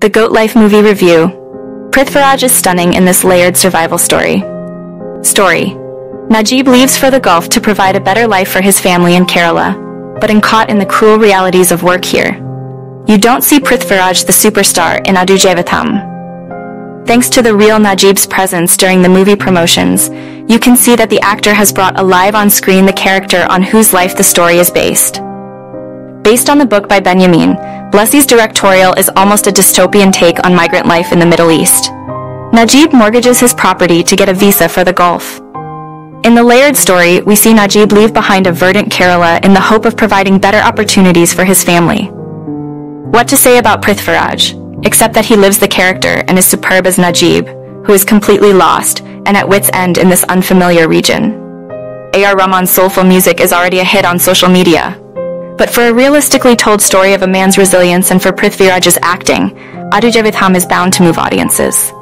The Goat Life Movie Review Prithviraj is stunning in this layered survival story. Story Najib leaves for the Gulf to provide a better life for his family in Kerala, but in caught in the cruel realities of work here. You don't see Prithviraj the superstar in Adu. Thanks to the real Najib's presence during the movie promotions, you can see that the actor has brought alive on screen the character on whose life the story is based. Based on the book by Benyamin, Blessy's directorial is almost a dystopian take on migrant life in the Middle East. Najib mortgages his property to get a visa for the Gulf. In the layered story, we see Najib leave behind a verdant Kerala in the hope of providing better opportunities for his family. What to say about Prithviraj, except that he lives the character and is superb as Najib, who is completely lost and at wit's end in this unfamiliar region. A.R. Rahman's soulful music is already a hit on social media, but for a realistically told story of a man's resilience and for Prithviraj's acting, Aadujeevitham is bound to move audiences.